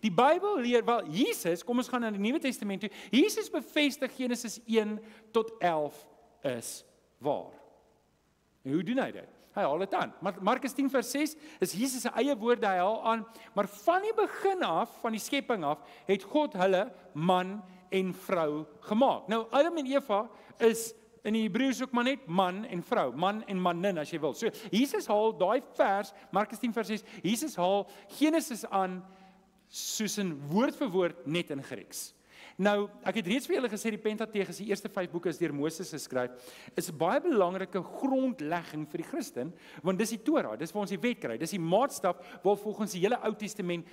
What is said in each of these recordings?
Die Bybel leer wel Jesus, kom ons gaan na die Nuwe Testament toe. Jesus bevestig Genesis 1 tot 11 is waar. En hoe doen hy dit? Hy haal dit aan. Maar Markus 10 vers 6 is Jesus se eie woorde hy haal aan, maar van die begin af, van die skepping af, het God hulle man en vrou gemaak. Nou Adam en Eva is in die Hebreëus ook maar net man en vrou, man en manin as jy wil. So Jesus haal daai vers, Markus 10 vers 6, Jesus haal Genesis aan soos in woord vir woord net in Grieks. Nou, ek het reeds vir julle gesê die Pentateeg is die eerste 5 boeke is deur Moses geskryf. Is 'n baie belangrike grondlegging vir die Christen, want dis die Torah, dis waar ons die wet kry. Dis die maatstaf waar volgens die hele Ou Testament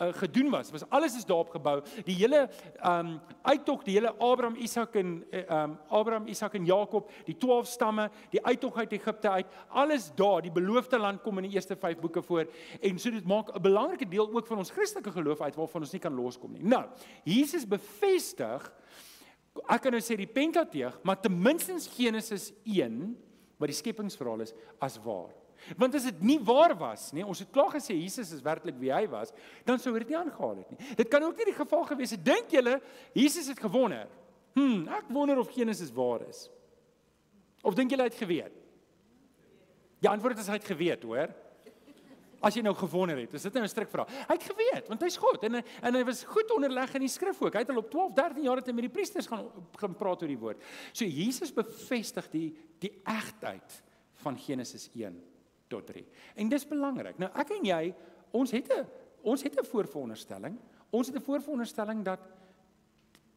uh, gedoen was. Was alles is daarop gebou. Die hele ehm um, uittog, die hele Abraham, Isak en ehm um, Abraham, Isak en Jakob, die 12 stamme, die uittog uit Egipte uit, alles daar, die beloofde land kom in die eerste 5 boeke voor. En so dit maak 'n belangrike deel ook van ons Christelike geloof uit waarvan ons nie kan loskom nie. Nou, Jesus bevestig bevestig ek kan nou sê die Pentateeg, maar ten minste Genesis 1 wat die skepingsverhaal is as waar. Want as dit nie waar was nie, ons het klaar gesê Jesus is werklik wie hy was, dan sou dit nie aangehaal het nie. Dit kan ook nie die geval gewees het. Dink julle Jesus het gewonder? Hm, ek wonder of Genesis waar is. Of dink julle hy het geweet? Ja, antwoord is hy het geweet, hoor. As jy nou gewonder het, is dit nou 'n strikvraag. Hy het geweet, want hy's God en en hy was goed onderleg in die skrif ook. Hy het al op 12, 13 jaar het hy met die priesters gaan gaan praat oor die woord. So Jesus bevestig die die egtheid van Genesis 1 tot 3. En dis belangrik. Nou ek en jy, ons het 'n ons het 'n voorveronderstelling. Ons het 'n voorveronderstelling dat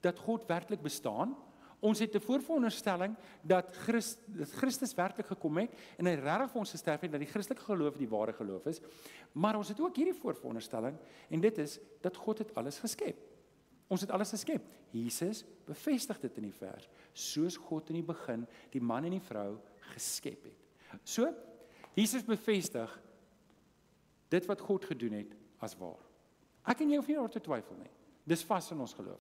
dat God werklik bestaan Ons het 'n voorveronderstelling dat Christus dat Christus werklik gekom het en hy regtig vir ons gesterf het dat die Christelike geloof die ware geloof is. Maar ons het ook hierdie voorveronderstelling en dit is dat God het alles geskep. Ons het alles geskep. Jesus bevestig dit in die vers, soos God in die begin die man en die vrou geskep het. So Jesus bevestig dit wat God gedoen het as waar. Ek en jy hoef nie oor te twyfel nie. Dis vas in ons geloof.